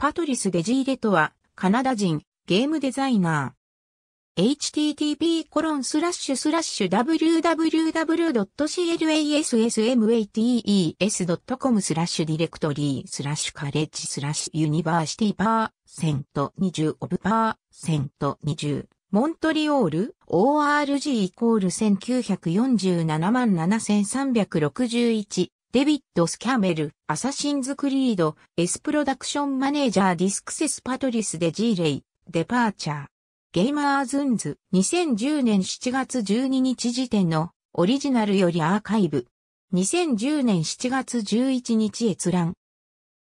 パトリス・デジーレとは、カナダ人、ゲームデザイナー。http://www.classmates.com スラッシュディレクトリースラッシュカレッジスラッシュユニバーシティパーセント20オブパーセント20モントリオール ORG イコール1947万7361デビッド・スキャメル、アサシンズ・クリード、エスプロダクションマネージャーディスクセス・パトリス・デ・ジーレイ、デパーチャー。ゲイマーズンズ、2010年7月12日時点のオリジナルよりアーカイブ。2010年7月11日閲覧。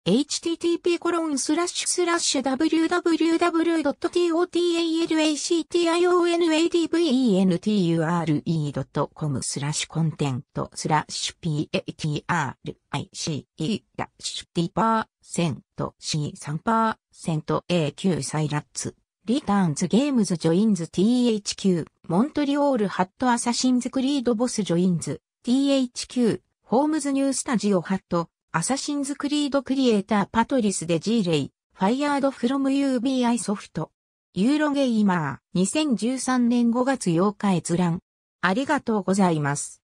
Http コロンスラッシュスラッシュ www.totalrationadventure.com スラッシュコンテントスラッシュ patrice ダッシュディパーセント C3 パーセント A9 サイラッツリターンズゲームズジョインズ THQ モントリオールハットアサシンズクリードボスジョインズ THQ ホームズニュースタジオハットアサシンズクリードクリエイターパトリスで G レイ、ファイヤードフロム UBI ソフト。ユーロゲイマー、2013年5月8日閲覧。ありがとうございます。